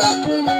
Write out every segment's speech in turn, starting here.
Thank you.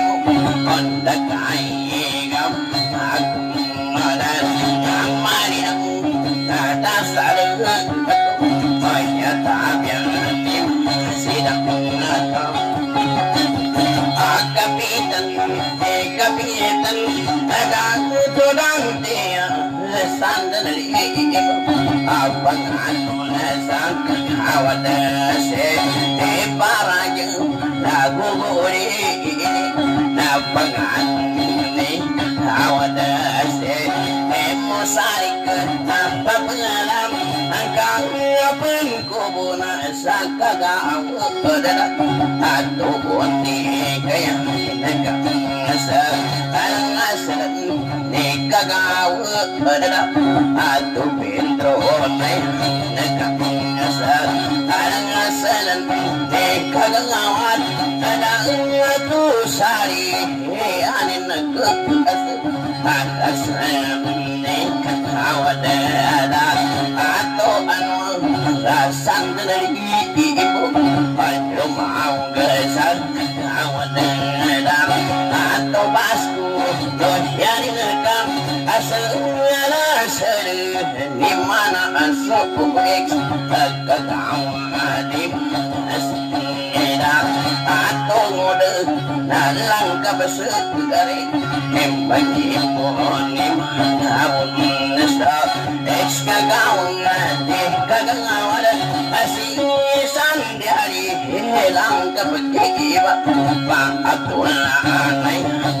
pun sakaga Aku pada tak tuh kaya Angkang gaw badala atu pindro nay sari he ada anu dari ibu Ayo mau gesar awada ada أصلنا سليم لمن أصبك تقطع عادم أسئلة أطول نالنك بسكري من بني قرنم أبو النساء إشكاون تكاون أسيسان بأريه لنك بكيبا فأطول عليه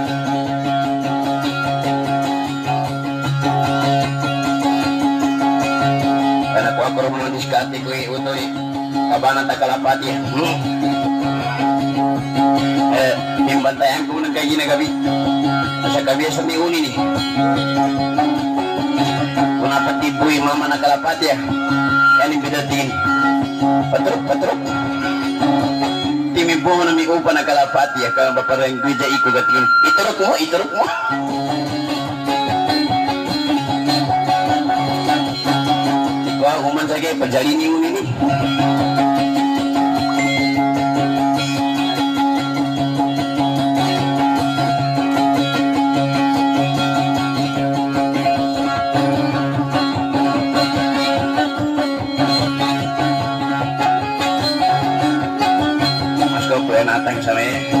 kabana takalapati eh bimbantayan ko ng kayo na gabi. Sa gabi sa may uni ni kunapati buhay mama nakalapati ya. Yan yung bidatin patrok patrok timibuho na may upa nakalapati ya kaya bapak parang gwidya iko gatin iturok mo iturok mo. Wah, kuman saya kayak penjari ini ini. escúchame.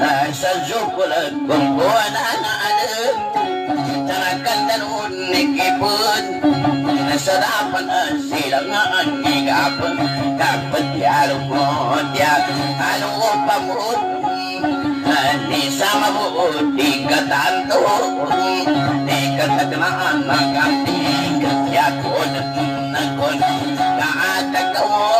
Sajukulagumbuan anak-anak Tarakan dan unikipun Nasarapan asilangan Ngigapun Dapat dialumon Ya alumon pamut Di sama buud Di ketantu Di ketaknaan Magang di ketiakun Nakun Kaata kawon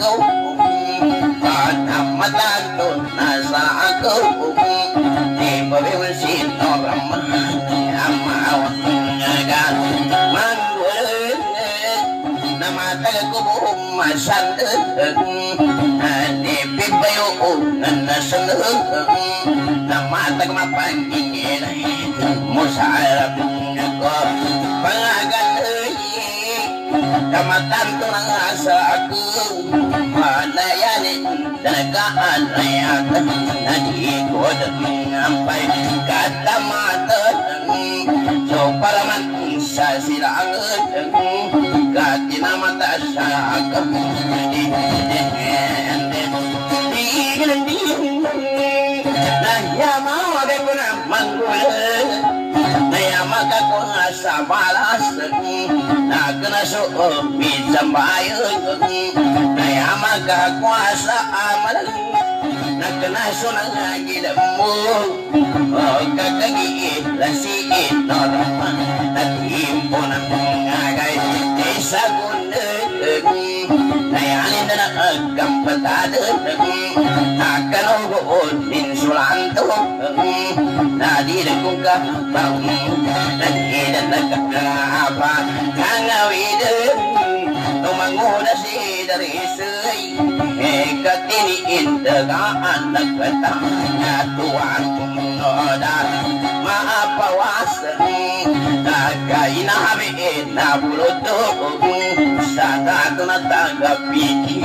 قوم فانا مدال نزع قوم تبري وشيد رمضان اما وطنجا من ولدنا نما تلقبهم شندهم هني بيوم نسلهم نما تلقبهم مسعرب نقاب فلاقا Kamatanto ng asa ako Manayanin Dagaan ayat Nagikod Ngampay Katamatan So para man sa silangan sa ko na Nayamaga ko nga sa balas maka kuasa amal nakna sunang lagi lemu kakagi lasi norman nakimpon ang ngagay isa kundegi nayani na nakagam patadegi nakanogood din sulanto nadira kuka bangi nakira nakakapa kangawidin tumanguna si darisay ikatiniin dagaan nagkatanya tuwan kumunoda maapawasan kagay na habiin na bulutog sa tatanatagapigin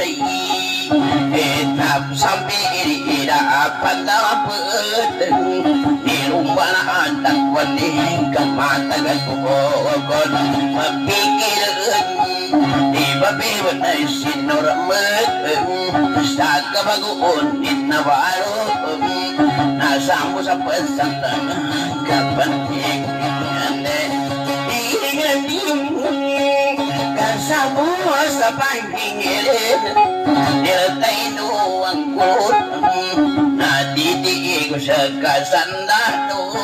dengarisai Etap sampai iri dapat dapat. Di rumah anak wani kemata gakukon Mapikir Di babi wanay sinuramat Sa kabagoon inawalo Nasa mo sa pasantan kapanting Kasamu sa panghingirin Niltay nuwang ko Natitiig sa kasandado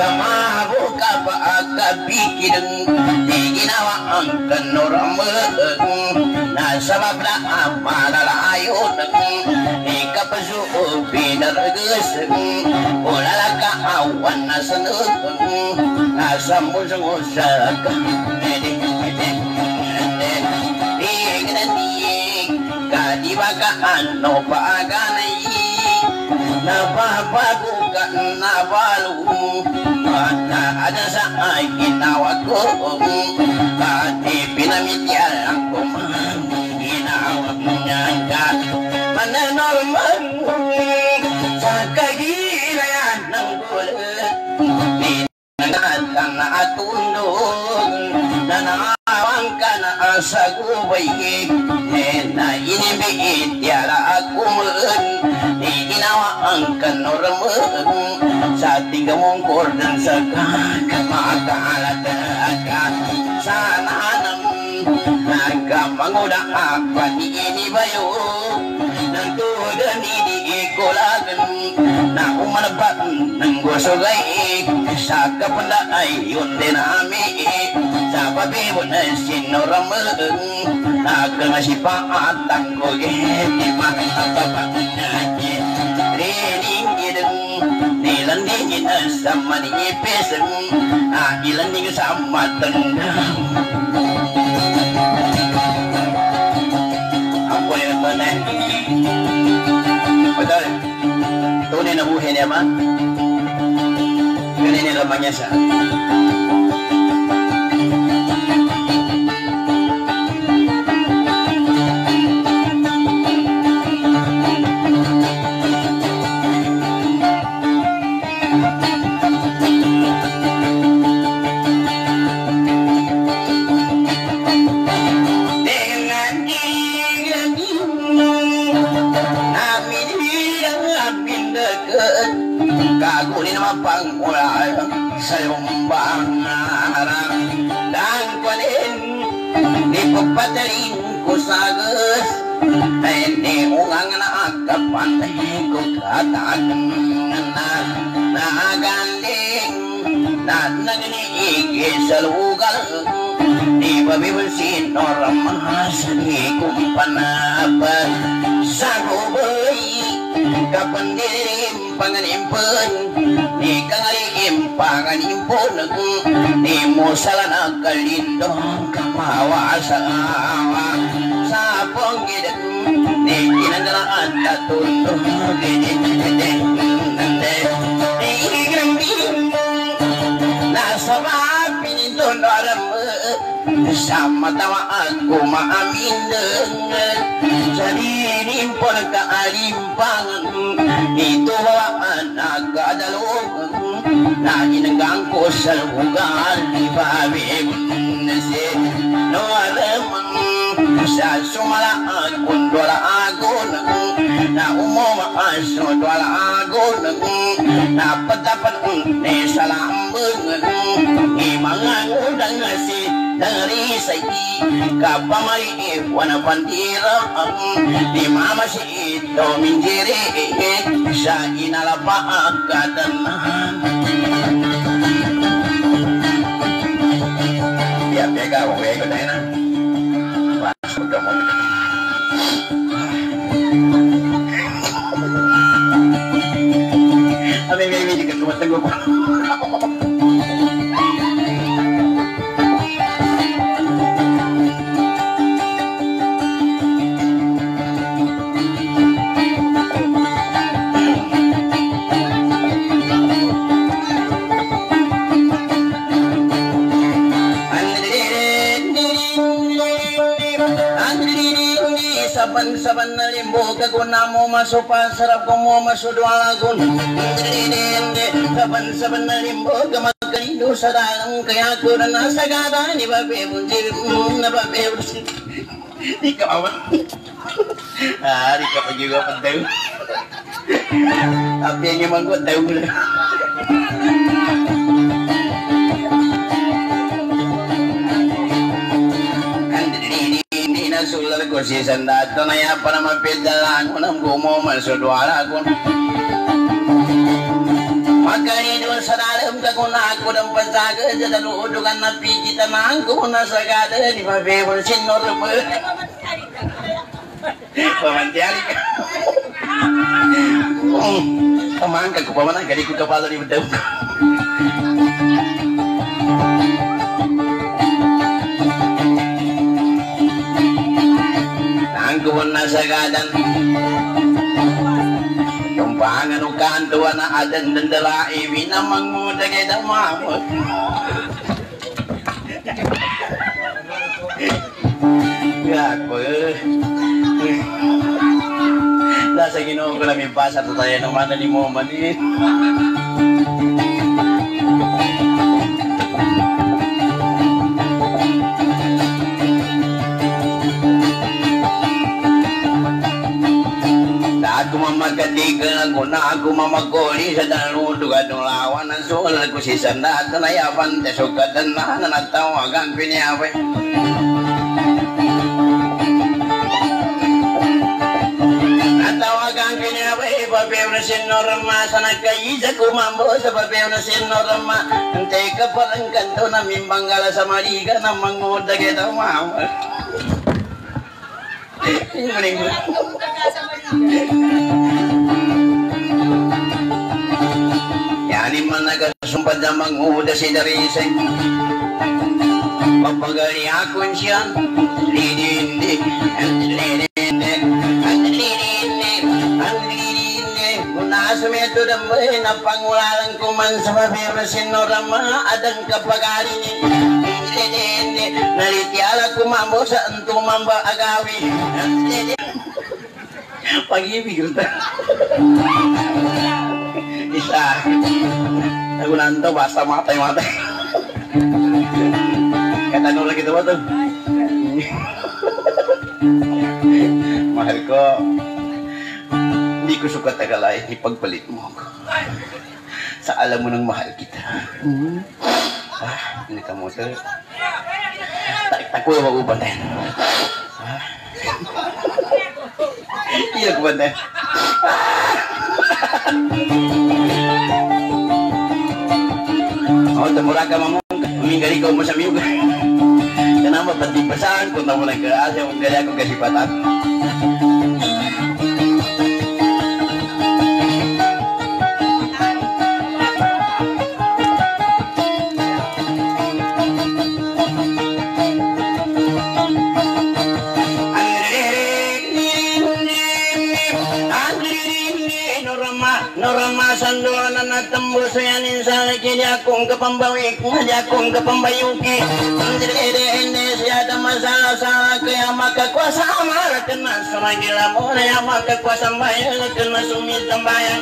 Kamabo ka pa agabikidang Di ginawa ang kanoraman Nasa babla ang malalayo Ikapaso pinaragas Ulala ka awan na sanag Nasa musang sa Kadiba ka ano pa ganay Nababago ka nabalo At ada sa ay ginawa ko Kati pinamityan ko Ginawa niya ka Mananormal Sa kagilayan ng gulat Pinangatan na atundog Nanawang ka na sa gubay Na inibigit yara akumun Di ginawa ang kanorman Sa tiga mong kordan sa kakamakalat Sana nang nagkamanguda apa di ini bayo Nang tuda ni di ikulagan Na umanabat ng gusugay Sa kapanda ay yun Ah, tunay na buhay niya ba? Ganun lamang niya siya panapan Sa gubay Kapan dilim panganimpan Di kangalim panganimpan Di mo sala nakalindong kamawa sa awa Sa panggidan Di kinandalaan tatundong Di di di di di di di Nasa mapi nito alam Sama tawa aku maamin dengan Saririn po nagkaalimpangan Ito bawaan nagkadalungan Naginanggang ko sa lugar Di babi nasi No alamang Sa sumalaan kung dola agon Na umuma aso dola agon Napatapan ni salambang Ni mga udang nasi dari saiki. Kapamari wana pandira di mama si ito minjiri sa inalapa di limbo kaguna mo masupa sarap ko mo masudwala ko saban-saban na limbo kamagkalido sa dalang kaya ko na nasa gata ni babe bunjir na babe ka awan ah di ka pa juga pantaw tapi yang emang gua tahu ng gumo man sa duwala ko Magkanido sa dalam ka kung ako ng pansaga sa daluudugan na pikitan ko na sa gada di mabewon sinor mo Pamantiyali ka Pamangka ko pa man ang ko kapalo ni Madaw Nangkuhan na sa gadan Tumpangan o kantuwa na adan dandala Iwinamang mo dagay damamot Gako eh Nasa ginoo ko namin basa to tayo ng mana ni mo man eh Ako mamagkatigan ako na ako mamagkoli sa daludugan ng lawan ng sulat ko si sandat na yapan sa sugatan na natawagan piniyaway. Natawagan piniyaway, papiyaw na sinorma sa nagkaisa kumambo sa papiyaw na sinorma. Antay ka palang kanto na mimbangala sa mariga na manguda kita mama. Ini Yani man nagasumpad na manguda si Darisay Papagali akon siya Lidindi Lidindi Lidindi Lidindi Kung nasa meto na Napangulalan ko man sa mabiro Sinorama Adang kapagari Lidindi Nalitiala kumambo sa antumamba agawi. Pag-ibig ito. Isa. Aku nanto basta matay matay. Katanong lagi ito ba ito? Mahal ko, hindi ko sukat agalay ipagpalit mo ako. Sa alam mo nang mahal kita. Ah, ini kamu tuh. Tak takut apa upan Ah. Iya kepada. Oh, temura ka mamong minggari ko mo sa miyog. Kenapa pati pesan kung tamu lang ka asya kung gaya ko kasipatan. Kung hindi akong kapambayuki ang dire-dire siya da masala sa kaya makakwasa amara ka na sumagila mo na ya makakwasa bayan ka na sumitang bayan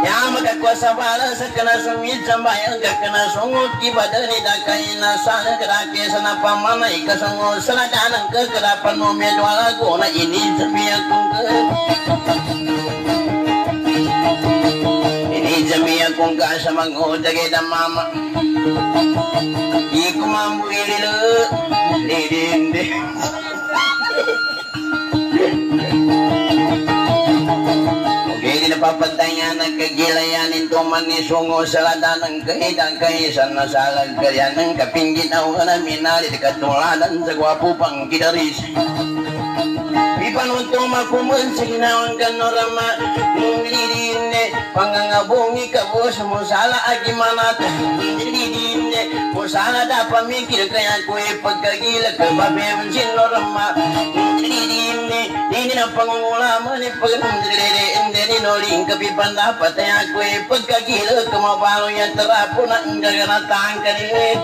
ya makakwasa bala sa kana sumitang bayan ka kana sungot ibadani da kay na sana krake sana pamana ikasango saladanan ka karapan mo medwala ko na ini sabi akong ini jami akong ka sa mag-udagay da mama. Di ko mamuili lo lidindi Okay, di napapantay nga nagkagilayanin tuman ni Sungo sa lada ng kahidang kahisan na salag kaya ng kapinggit na minalit katuladan sa gwapo pang kidaris. Ipanuntong makumun sa ginawang kanorama Lirine, pangangabungi ka po sa musala agimanata Lirine, musala da pamikil kaya ko ipagkagila ka babem sinorama Lirine, dini na pangungulaman ipagkagilere Hindi ni noling kapipan dapat ipagkagila Kamabalo yan tarapo na ang gaganatang kanilin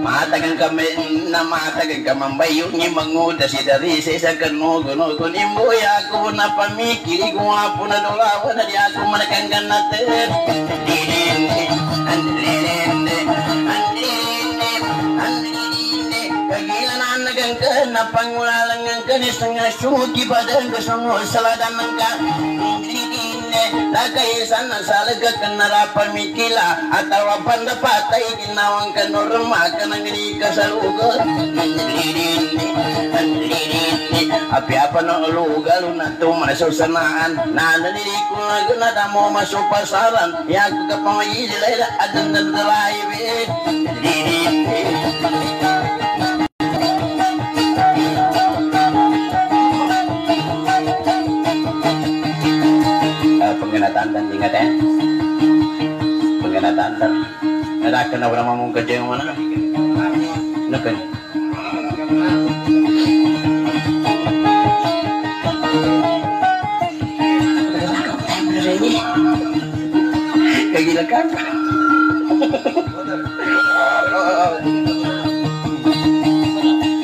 matagan kami na matagan kamambayo ni manguda si dari sa kanu kuno kunimbo ya ako na pamikiri kung apo na dolawa na di ako manakanggan natin Didin, andrin, andrin, andrin, kagilan ang nagangkan na pangulalang ang kanis nga syuki badang kasungo saladan ng ka Lagay sana sa laga ka narapan mikila Atawa pandapatay ginawang ka norma ka nang ka sa lugar Api apa na lugar na tumasusanaan Nananili ko na gunada mo masupasaran Yaku ka pamayilay adan na dalay pengenatan kena orang ngomong kerja yang mana nuken Kagila kan?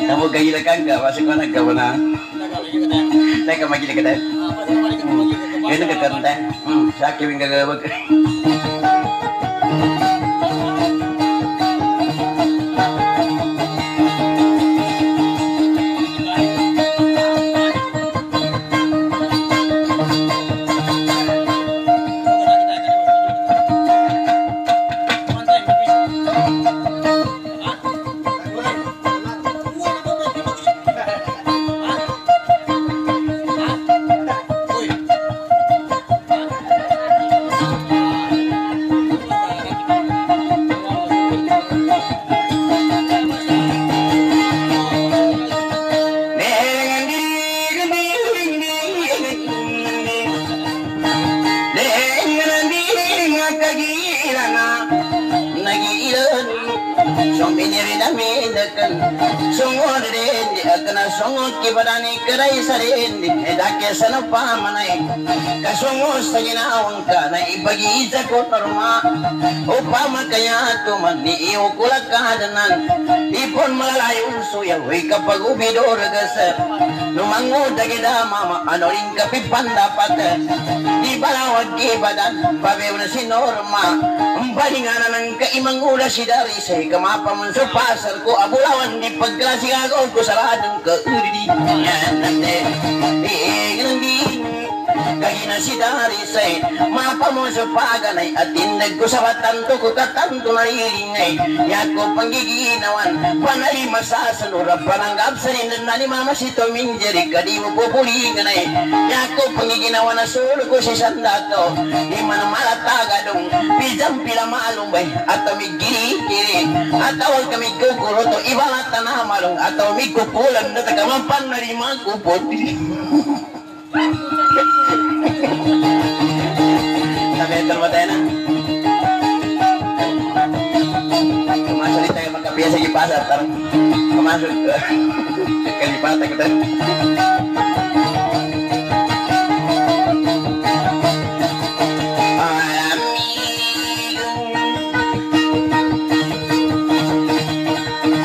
Kamu kagila kan? Gak masuk mana kau na? Teka magila ka tayo. Ganito ka ibagisa ko norma Upama kaya tuman ni iyo kulak kahadanan Ipon malalayo suya Huy kapag ubidor gasa Lumango dagida mama Ano rin kapipan dapat Di balawag ibadan Babew na si Norma Ang balinganan ng kaimang ula si Darisay Kamapaman sa pasar ko Abulawan di pagklasi ako ko Saradong ka Uri Yan nante Kahina si Darisay Mapa mo sa paganay At tindag ko sa batanto ko Katanto na iringay Yako panggiginawan Panay masasanura Pananggap sa rindan na ni mama si Tominjeri Kadi mo pupulingan ay Yako panggiginawan na solo ko si Sandato Di man malataga dong Pijam pila malumbay At migiri-kiri At awal kami kukuroto Ibalat na malong At mikukulan na tagamampan na lima kupot kemasuk ke Kalipata kita.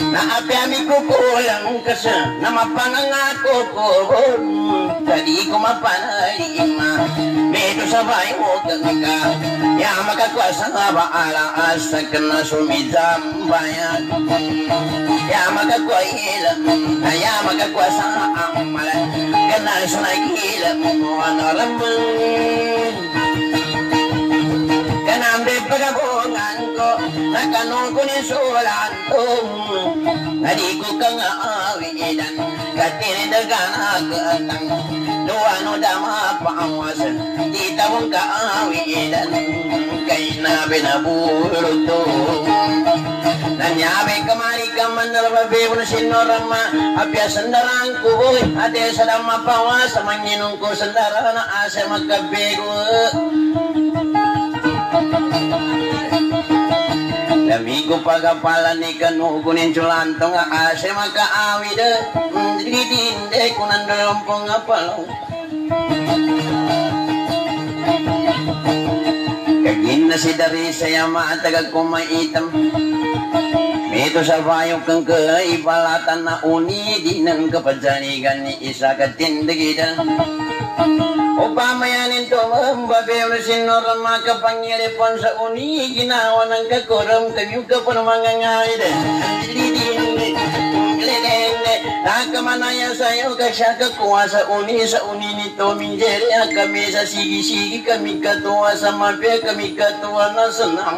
Naapi kukulang sabay mo kanga Ya makakwasa nga ba ala asa ka na sumidambayan Ya makakwaila Na ya makakwasa ang mala Kana sa nagila mo ano ramang Kanambe pagabungan ko Nakanong ko ni Solanto Nadi ko kang aawidan Katindagan agatang Luano dama paawasan Di tawang kaawidan Kay na binaburuto Nanyabe kamari kaman nalababe mo sinorama Apya sandarang kuboy Ate sa dama pawas Manginong ko sandara na asa magkabego Lamigo pagapalan ni kanugunin culanto nga ase makaawid Didinde kunan dalampong nga Kagin na si Dari sa yama at tagag kumaitam itu sa bayo kang kaibalatan na uni di nang kapajanigan ni isa ka tindagidan Upamayanin to membabe sinorang makapangyaripon sa uni ginawa ng kakuram kayo ka pa mga ngaid Nakamanaya sa'yo kasya kakuha sa uni sa uni nito minjeri kami sa sigi-sigi kami katuwa sa mapya kami katuwa na senang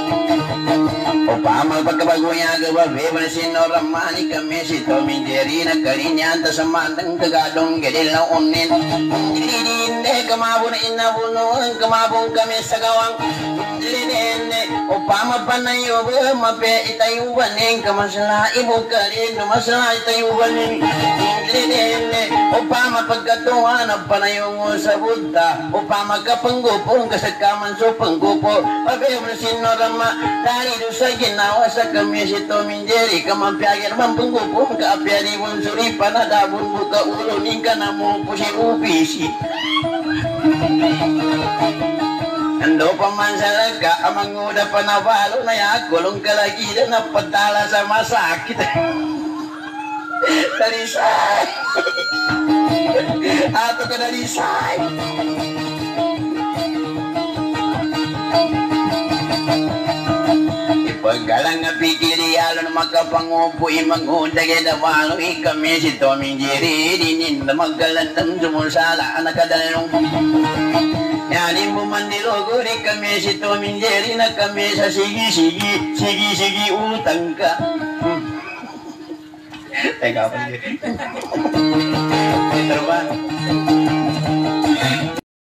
ibubulo sa guna ka kapagutalo kay kamapyagya din at tabing ka sa malaga sa binan. Dada mong bidayanin sa mayawa sa lagtabag ko. Upama pagkabagunya gawa bebal sino ramani kami si Tommy Jerry na karinyanta sa mandang kagadong gadil na unin. Dilidinde kamabon inabunuan kamabong kami sa gawang. Dilidinde upama panayo ba mape itayubanin kamasala ibu karin dumasala itayubanin. Dilidinde upama pagkatuwa na panayong sa Buddha upama kapanggupong kasakaman so panggupo. Pabebal sino rama dari dosa ginawa sa kami si Tommy Jerry kamampiagir mampungupong ka apyari mong suri panadabon buka ulo ni ka na mo po si upisi Ando amang uda panabalo na ya kulong kalagida na patala sa masakit Dalisay Ato ka dalisay Pagkalang nga pikili alon makapangupo imanguda kita walo ikami si Tommy Jerry dinin sumusala na kadalong Yani mo mandilogo ni kami si Tommy Jerry na kami sa sige sige sige sige utang ka hmm. Teka pa Ito ba?